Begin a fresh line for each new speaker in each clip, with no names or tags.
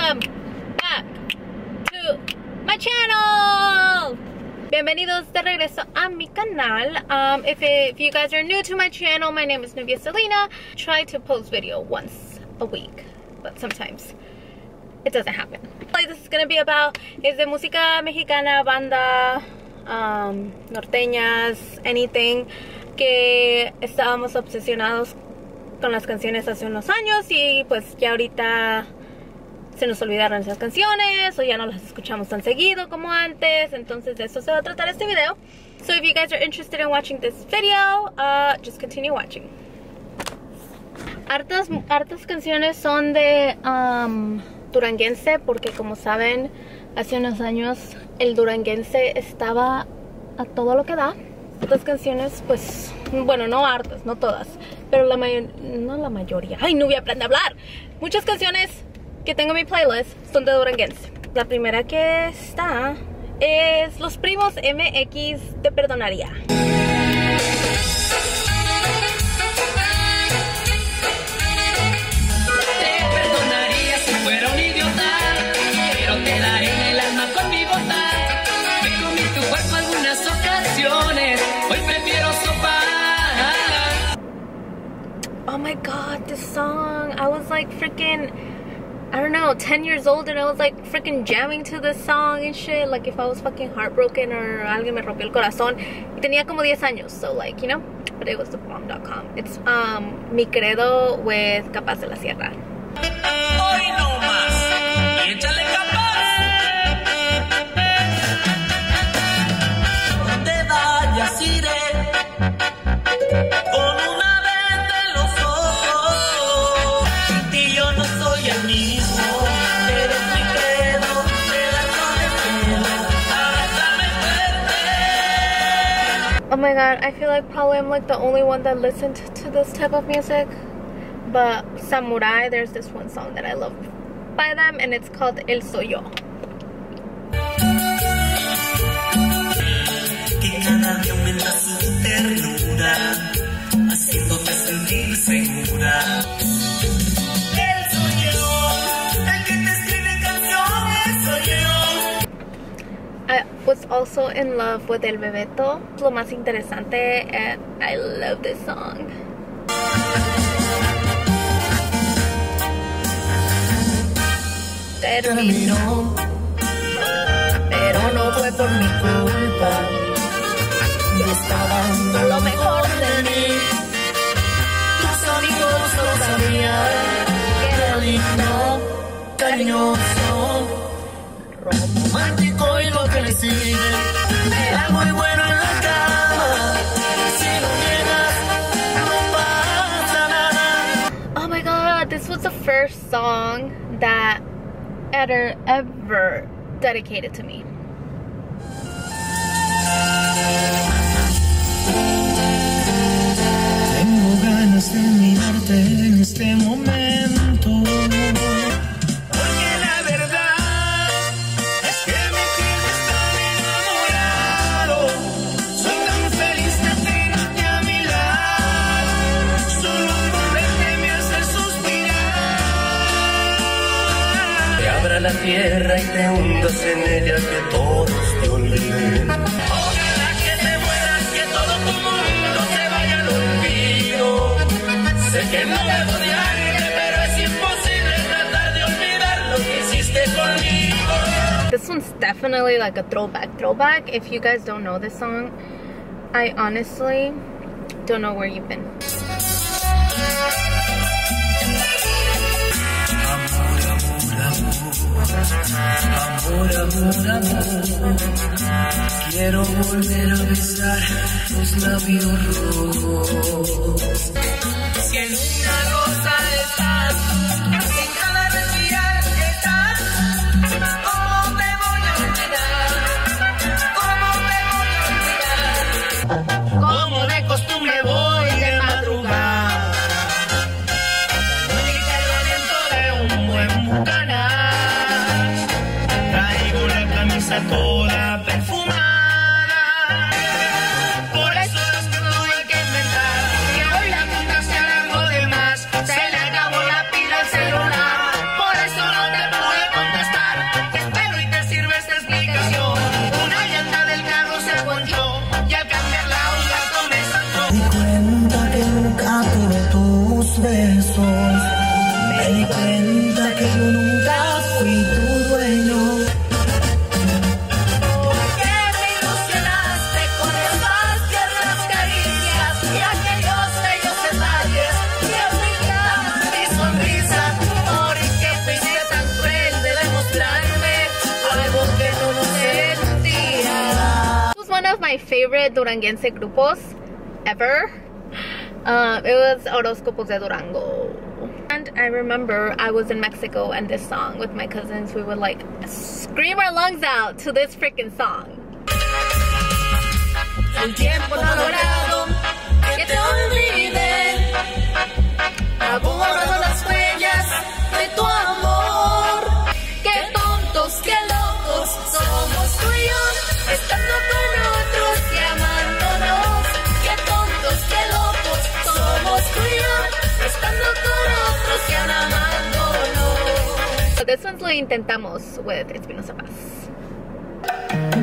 welcome back to my channel. Bienvenidos de regreso a mi canal. Um, if, if you guys are new to my channel, my name is Nubia Selena. Try to post video once a week, but sometimes it doesn't happen. This is gonna be about is de música mexicana, banda, um, norteñas, anything que estábamos obsesionados con las canciones hace unos años y pues ya ahorita se nos olvidaron esas canciones o ya no las escuchamos tan seguido como antes. Entonces de eso se va a tratar este video. So if you guys are interested in watching this video, uh, just continue watching. Hartas, hartas canciones son de um, duranguense porque como saben, hace unos años el duranguense estaba a todo lo que da. Estas canciones, pues, bueno, no hartas, no todas, pero la mayoría, no la mayoría. Ay, no voy a aprender a hablar. Muchas canciones que tengo en mi playlist son de Duranguense. La primera que está es Los Primos MX Te Perdonaría. 10 years old and I was like freaking jamming to this song and shit. Like if I was fucking heartbroken or alguien me rompió el corazón. Y tenía como 10 años, so like, you know, but it was the bomb.com. It's um, Mi Credo with Capaz de la Sierra. Oh my god, I feel like probably I'm like the only one that listened to this type of music. But Samurai, there's this one song that I love by them and it's called El Soy Yo. Was also in love with El Bebeto. Lo más interesante, and I love this song.
Terminó, pero no fue por mi culpa. Yo estaba dando lo mejor de mí. Tus amigos lo sabían, que era lindo, cariñoso, Era muy bueno en la cama. Si lo niegas, no pasa nada.
Oh my god, this was the first song that Eder ever dedicated to me.
Te en ella que todos te olviden. Ojalá que te mueras, que todo tu mundo se vaya al olvido. Sé que no debo odiarte, pero es imposible tratar de olvidar lo que hiciste conmigo.
This one's definitely like a throwback. Throwback, if you guys don't know this song, I honestly don't know where you've been.
Amor, amor, amor. Quiero volver a besar tus labios rojos. Si en una rosa estás,
favorite duranguense grupos ever. Uh, it was Horóscopos de Durango. And I remember I was in Mexico and this song with my cousins, we would like scream our lungs out to this freaking song. This one's lo intentamos with Espinosa Paz.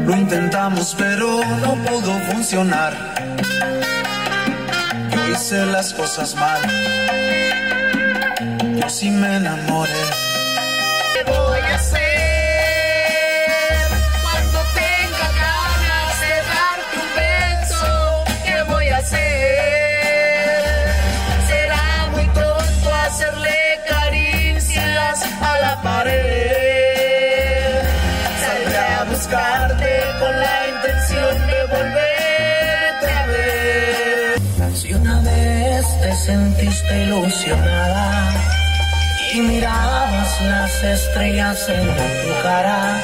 Lo intentamos, pero no pudo funcionar. Yo hice las cosas mal. Yo sí me enamoré. Con la intención de volverte a ver. Si una vez te sentiste ilusionada y mirabas las estrellas en tu cara,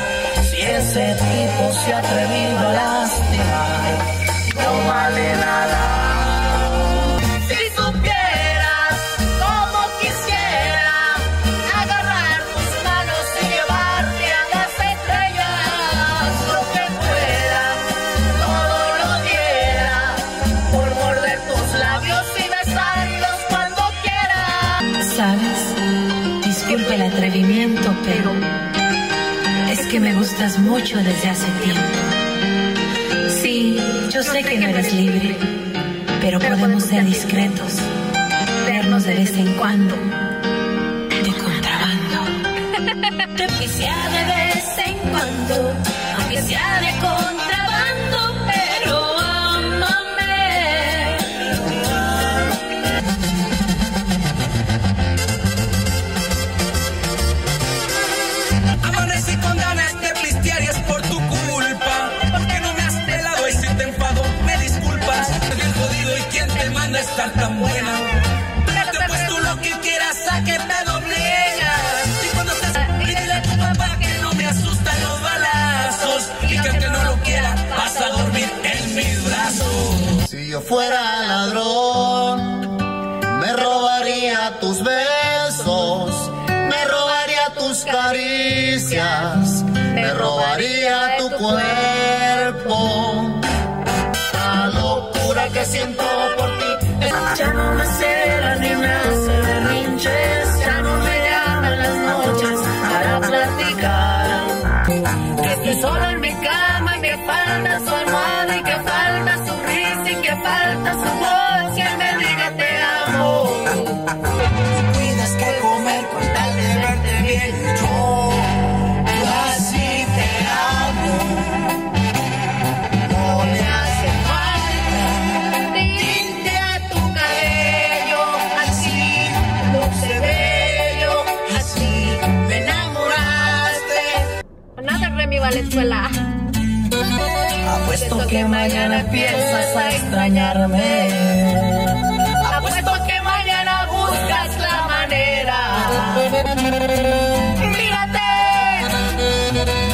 si ese tipo se ha atrevido a lastimar, no vale nada.
Atrevimiento, pero es que me gustas mucho desde hace tiempo. Sí, yo sé que no eres libre, pero podemos ser discretos, vernos de vez en cuando, de contrabando.
Que sea de vez en cuando, aunque sea de contrabando, estar tan buena. Date pues tú lo que quieras, a que me doblegas. Y cuando estés, dile a tu papá que no me asustan los balazos. Y que aunque no lo quiera, vas a dormir en mis brazos.
Si yo fuera ladrón, me robaría tus besos, me robaría tus caricias, me robaría tu cuerpo. La locura que siento por
myself.
Apuesto que mañana empiezas a extrañarme.
Apuesto que mañana buscas la manera. Mírate,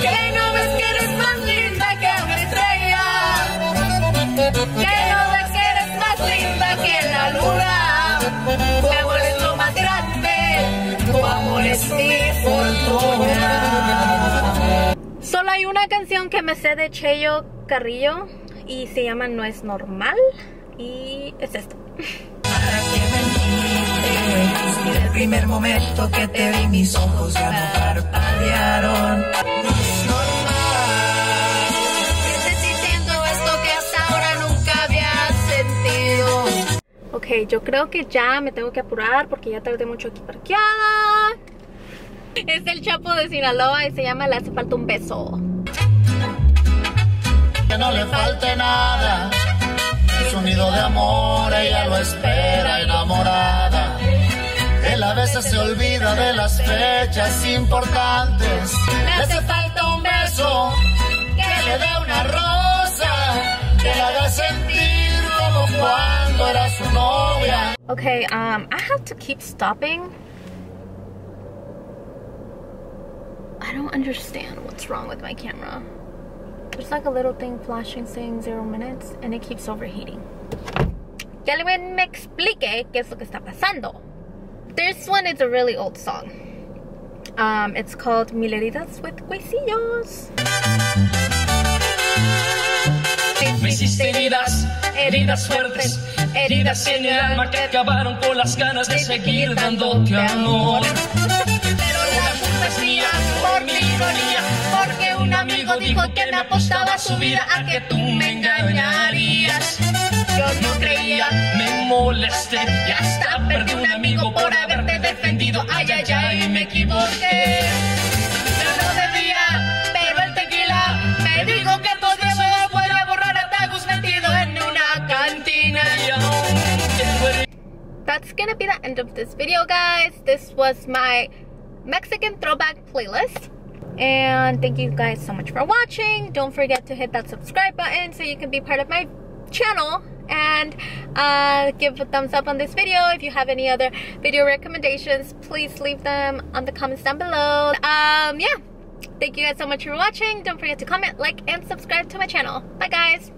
que no ves que eres más linda que una estrella. Que no ves que eres más linda que la luna. Tu amor es lo más grande, tu amor es mi fortuna. Solo hay una canción que me sé de Cheyo Carrillo y se llama No es normal y es esto.
¿Para qué mentirte? Si del primer momento que te vi mis ojos ya no parpadearon. No es normal.
Estoy sintiendo esto que hasta ahora nunca había sentido. Ok, yo creo que ya me tengo que apurar porque ya tardé mucho aquí parqueada. Es el Chapo de Sinaloa y se llama Le hace falta un beso.
Que no le falte nada. Su nido de amor, ella lo espera enamorada. Él a veces se olvida de las fechas importantes. Le hace falta un beso, que le dé una rosa. que la haga sentir como cuando era su novia.
Okay, um, I have to keep stopping. I don't understand what's wrong with my camera. There's like a little thing flashing saying zero minutes and it keeps overheating. Que alguien me explique qué es lo que está pasando. This one is a really old song. Um, it's called Mil Heridas with Huesillos.
Me hiciste heridas, heridas fuertes, heridas en el alma que acabaron con las ganas de seguir dándote amor. Dijo que me apostaba su vida a que tú me engañarías. Yo no creía, me molesté y hasta perdí un amigo por haberte defendido. Ay, ay, ay, me equivoqué. Ya no debía, pero tequila me dijo que eso puede borrar atagos metido en una cantina.
That's gonna be the end of this video guys this was my mexican throwback playlist and thank you guys so much for watching. Don't forget to hit that subscribe button so you can be part of my channel. And uh, give a thumbs up on this video. If you have any other video recommendations please leave them on the comments down below. Um yeah. Thank you guys so much for watching. Don't forget to comment like and subscribe to my channel. Bye guys